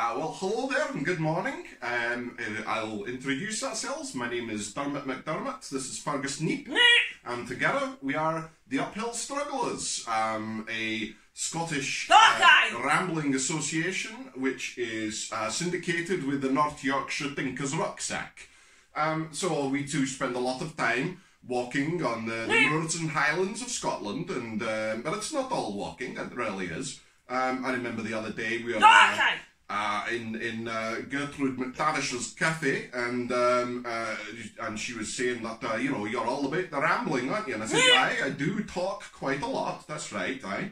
Uh, well, hello there and good morning. Um, uh, I'll introduce ourselves. My name is Dermot McDermot. This is Fergus Neep. and together we are the Uphill Strugglers, um, a Scottish uh, rambling association which is uh, syndicated with the North Yorkshire Thinkers Rucksack. Um, so we too spend a lot of time walking on the, the moors and highlands of Scotland, and um, but it's not all walking, it really is. Um, I remember the other day we were uh, in in uh, Gertrude McTavish's cafe, and um, uh, and she was saying that uh, you know you're all about the rambling, aren't you? And I said, aye, I do talk quite a lot. That's right, aye.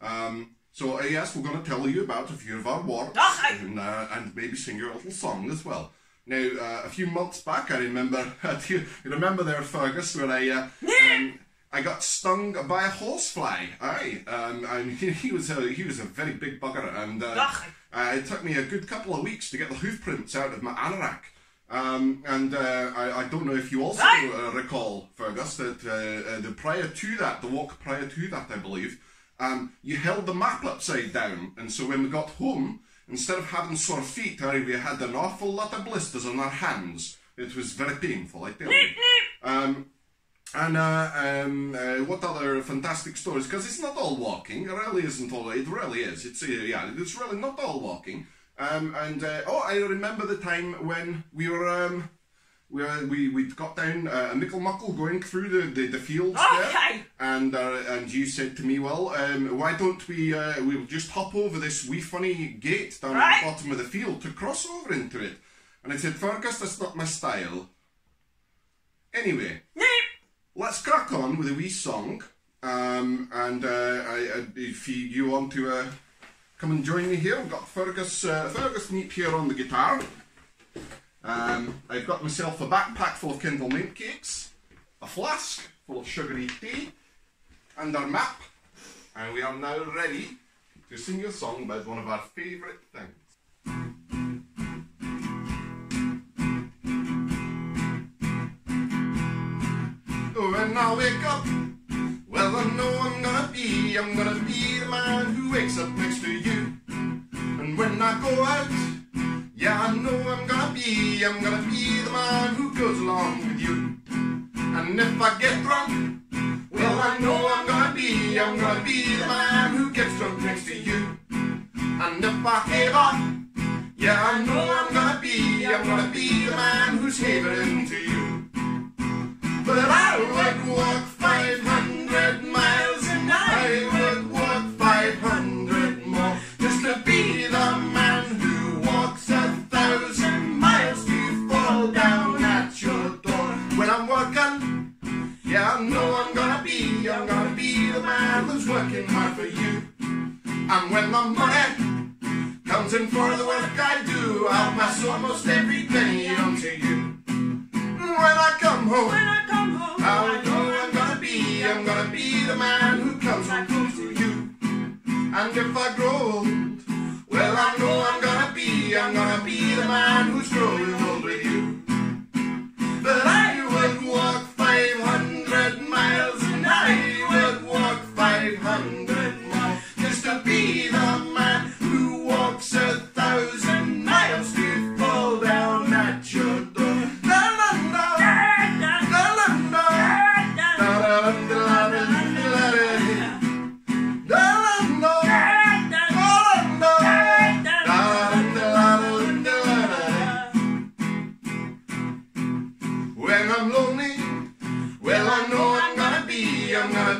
Um, so uh, yes, we're going to tell you about a few of our works, and, uh, and maybe sing your little song as well. Now, uh, a few months back, I remember. do you, remember there, Fergus, where I uh, um, I got stung by a horsefly. Aye, um, and he, he was a he was a very big bugger, and uh, it took me a good couple of weeks to get the hoof prints out of my anorak. Um, and uh, I, I don't know if you also uh, recall, Fergus, that uh, uh, the prior to that, the walk prior to that, I believe, um, you held the map upside down, and so when we got home, instead of having sore feet, uh, we had an awful lot of blisters on our hands. It was very painful, I tell you. Um, and uh, um, uh, what other fantastic stories? Because it's not all walking. It really isn't all. It really is. It's uh, yeah. It's really not all walking. Um, and uh, oh, I remember the time when we were um, we uh, we we got down uh, a mickle muckle going through the the, the fields there, and uh, and you said to me, well, um, why don't we uh, we'll just hop over this wee funny gate down at the bottom of the field to cross over into it, and I said, Fergus, that's not my style. Anyway let's crack on with a wee song. Um, and uh, I, I, if you, you want to uh, come and join me here, I've got Fergus, uh, Fergus Neep here on the guitar. Um, I've got myself a backpack full of Kendal mint cakes, a flask full of sugary tea, and our map. And we are now ready to sing a song about one of our favourite things. When I wake up, well, I know I'm gonna be, I'm gonna be the man who wakes up next to you. And when I go out, yeah, I know I'm gonna be, I'm gonna be the man who goes along with you. And if I get drunk, well, I know I'm gonna be, I'm gonna be the man who gets drunk next to you. And if I have off, yeah, I know I'm gonna be, I'm gonna be the man who's havering to you. But I would walk 500 miles and I would walk 500 more just to be the man who walks a thousand miles to fall down at your door. When I'm working, yeah, I know I'm gonna be, I'm gonna be the man who's working hard for you. And when the money comes in for the work I do, I'll pass almost every penny on to you. When I come home, man who's growing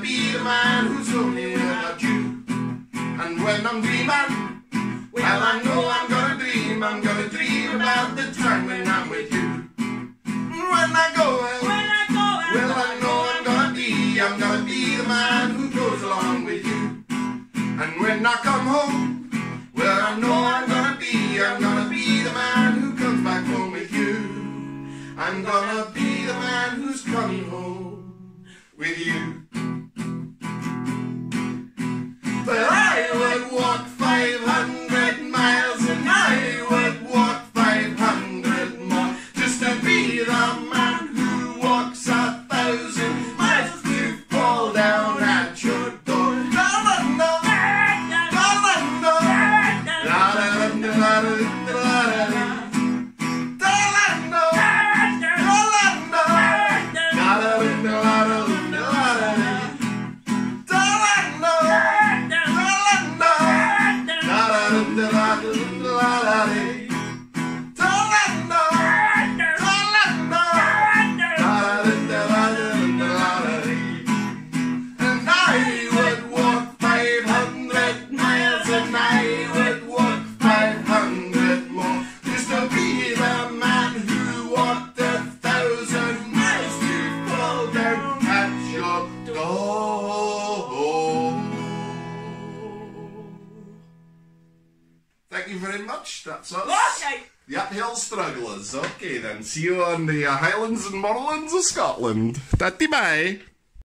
be, the man who's lonely without you. And when I'm dreaming, well I know I'm gonna dream, I'm gonna dream about the time when I'm with you. When I go out, well I know I'm gonna be, I'm gonna be the man who goes along with you. And when I come home, well I know I'm gonna be, I'm gonna be the man who comes back home with you. I'm gonna be the man who's coming home with you. Thank you very much. That's us. Okay. The Uphill Strugglers. Okay then. See you on the uh, Highlands and Moorlands of Scotland. Tatty bye.